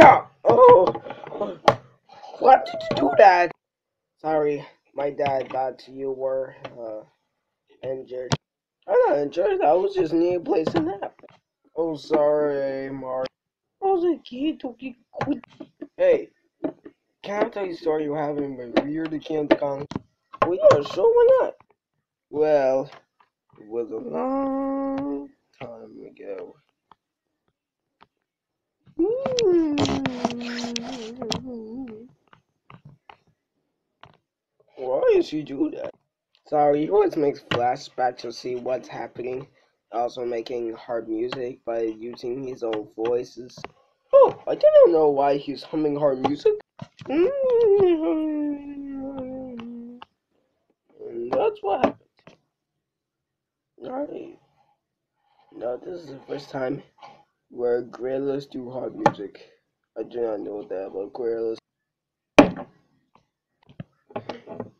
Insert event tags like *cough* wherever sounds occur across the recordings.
Up! Oh, why did you do that? Sorry, my dad thought you were uh, injured. I'm not injured. I was just near a place to nap. Oh, sorry, Mark. I was a kid to get quit. Hey, can I tell you a story you haven't been weird again, Kong? Well, yeah, sure, why not? Well, it was a long time ago. Why does he do that? Sorry, he always makes flashbacks to see what's happening. Also making hard music by using his own voices. Oh, I didn't know why he's humming hard music. And that's what happened. Alright. Now this is the first time where gorillas do hard music. I do not know that about gorillas.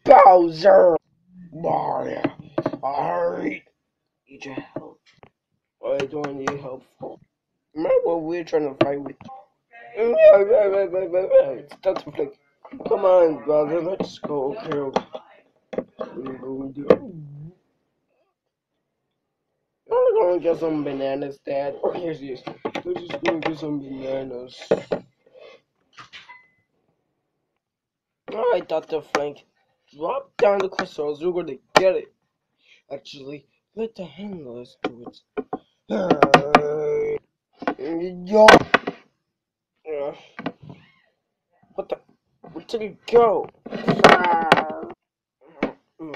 Bowser! Mario! Alright! Need your help. I don't need help. Remember what we're trying to fight with? Start to flick. Come on, brother, let's go. Okay. We're gonna get some bananas, Dad. Oh, here's this. We're just gonna get some bananas. Alright, Dr. Frank. Drop down the crystals. We're gonna get it. Actually, let the handlers do it. *sighs* Yo. What the? Where did it go? Ah. *sighs*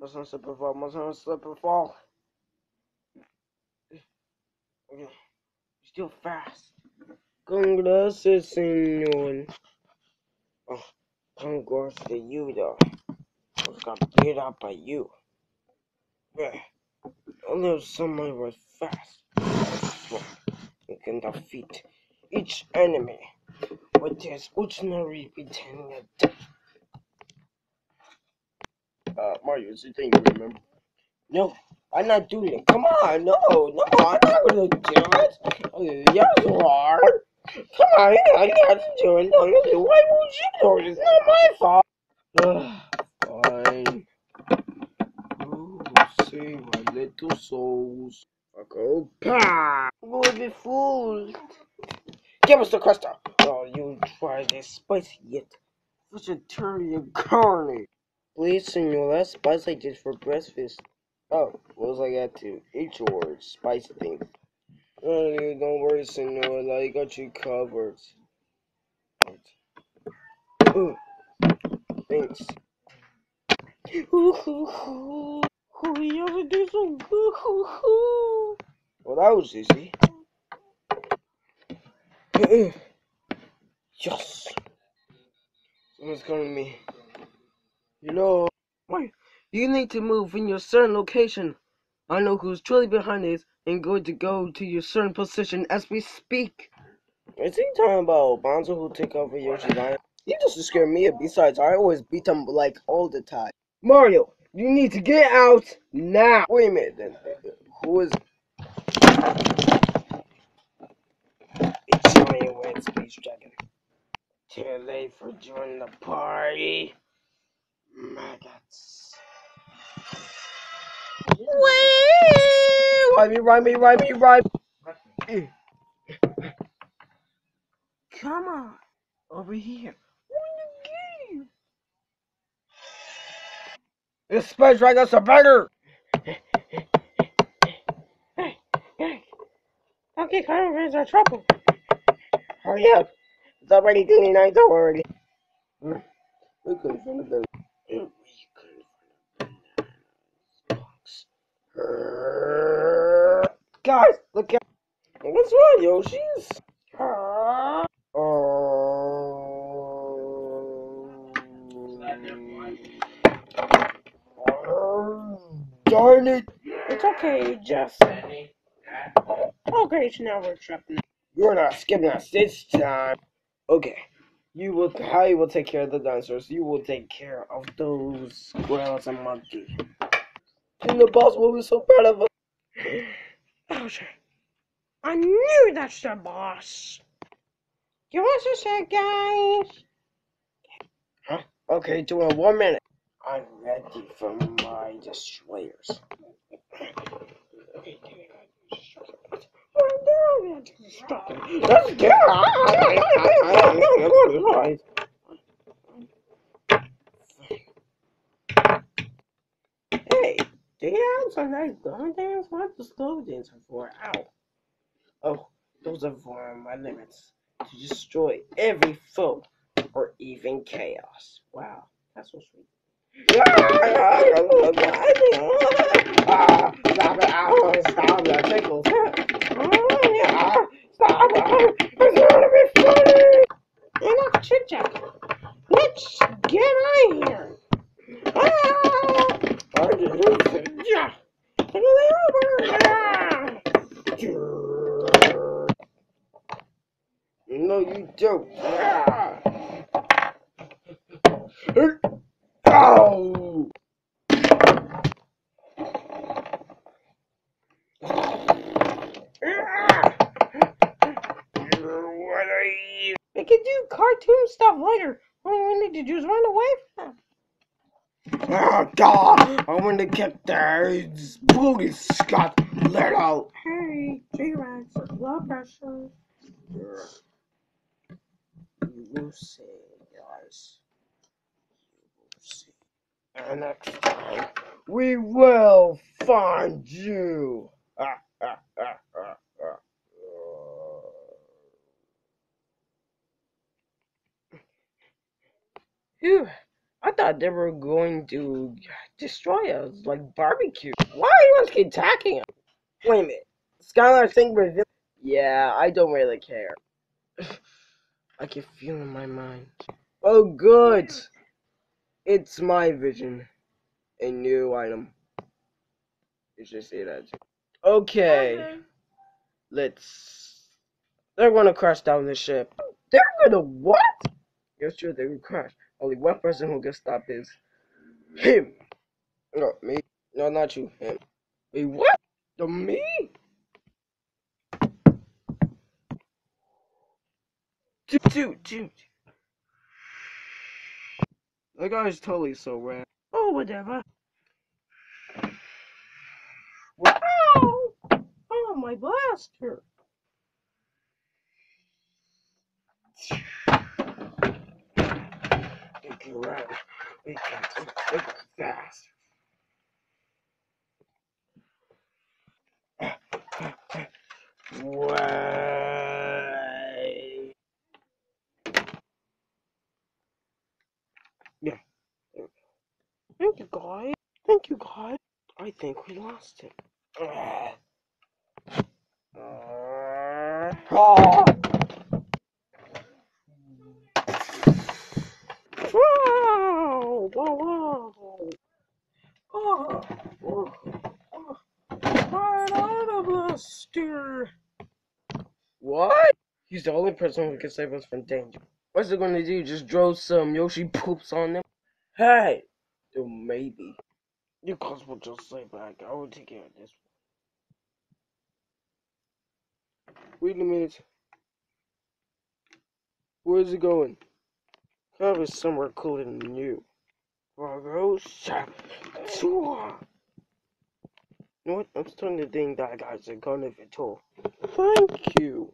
Must not slip and fall. Must not slip and fall. Okay. Still fast. Gracias, señor. Oh, congrats to you, though. I was got beat up by you. Yeah. Only if somebody was fast. Well, you can defeat each enemy with this ordinary Britannia uh, Mario, is it thing you remember? No, I'm not doing it. Come on, no, no, I'm not gonna do it. Yes, you are. Come on, I got to do it. Why would you do it? It's not my fault. Ugh, fine. Oh, save my little souls. I go, pa! We'll be fooled. Give us the crystal. Oh, you try this spicy yet. Such a turny carny. Please, senor, that's spice I did for breakfast. Oh, what was I got to? Eat yours, spicy things. You don't worry, senor, I got you covered. Ooh, thanks. Ooh, you to do so good. Well, that was easy. yes. Someone's calling me. You know, why? You need to move in your certain location. I know who's truly behind this and going to go to your certain position as we speak. Is he talking about Bonzo who took over Yoshi's Island? He just scared me. Besides, I always beat him like all the time. Mario, you need to get out now. Wait a minute. Then. Who is? It's Mario and Space Dragon. Too late for joining the party. Maggots. Wait! Ride me, ride me, ride me, ride. Come on. Over here. This Space Dragon's a better. Hey, hey. Okay, come on, our trouble. Hurry up. It's already 29 already. We couldn't find a better. We couldn't find a box. Guys, look at. What's wrong, Yoshi's? Ah! Oh! Darn it! It's okay, Jeff. Okay, so now we're trapped. You're not skipping us this time. Okay. You will I will take care of the dinosaurs. You will take care of those squirrels and monkeys. And the boss will be so proud of us. Bowser. I knew that's the boss. Give us a sec, guys. Huh? Okay, doing one minute. I'm ready for my destroyers. Let's go! Hey, *laughs* they have some nice gun dance. What's the slow dancer for? Ow. Oh, those are for my limits. To destroy every foe or even chaos. Wow, that's so sweet. Ah, stop it! Stop that tickles. Yeah. Stop it! *laughs* It's gonna be funny! Enough chit chat. Let's get out of here. Ah! I just Yeah. Take it over. No. Ow! What are you? We can do cartoon stuff later. All we need to do is run away from them. Oh God! I want to get the booty Scott let out. Hey, J-Rex, blood pressure. You will see, guys. You will see. And next time, we will find you. Phew. I thought they were going to destroy us like barbecue. Why are you guys attacking us? Wait a minute. Skylar think we're? Yeah, I don't really care. I can feel in my mind. Oh, good. It's my vision. A new item. You should say that. Okay, let's. They're gonna crash down the ship. They're gonna what? Yes, sure, they will crash. Only one person who can stop this. Him. No, me. No, not you. Him. Wait, what? The me? Dude, dude, dude. That guy's totally so rad. Oh, whatever. What? Ow! Oh, my blaster. We can run. We can it fast. Way. Thank you, guys. Thank you, guys. I think we lost him. Ah. Wow! Wow! Wow! Oh! Oh. Right out of blaster. What? He's the only person who can save us from danger. What's it gonna do? Just draw some Yoshi poops on them? Hey! Maybe. You guys will just stay back. I will take care of this. Wait a minute. Where's it going? Probably somewhere cooler than you. Fargo, shop. You know what? I'm starting to think that guy's a gun of a tool. Thank you.